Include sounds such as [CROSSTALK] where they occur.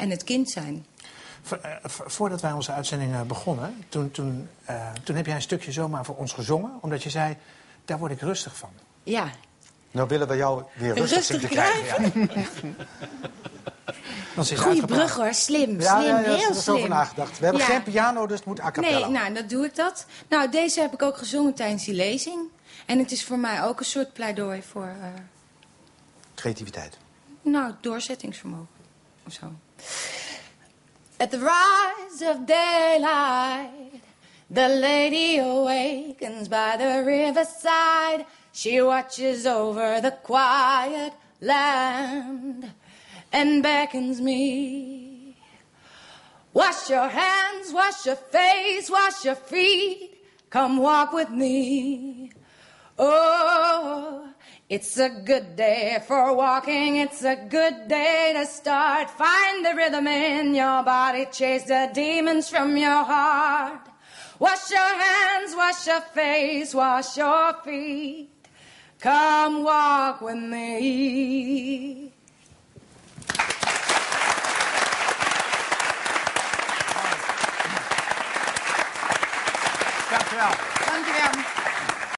en het kind zijn. Eh, vo- Voordat wij onze uitzending eh, begonnen, toen, toen, eh, toen heb jij een stukje zomaar voor ons gezongen. Omdat je zei, daar word ik rustig van. Ja, Nou willen we jou weer rustig, Rustig zien te krijgen. Ja. [LAUGHS] Goede uitgepraat. brug hoor, slim, Ja, slim, ja, ja, er heel is over slim. nagedacht. We hebben Ja. geen piano, dus het moet a cappella. Nee, nou, dan doe ik dat. Nou, deze heb ik ook gezongen tijdens die lezing. En het is voor mij ook een soort pleidooi voor, eh, Creativiteit. nou, doorzettingsvermogen. Of zo. At the rise of daylight, the lady awakens by the riverside. She watches over the quiet land and beckons me. Wash your hands, wash your face, wash your feet. Come walk with me. Oh, it's a good day for walking. It's a good day to start. Find the rhythm in your body. Chase the demons from your heart. Wash your hands, wash your face, wash your feet. Come walk with me. Dankjewel. Dankjewel.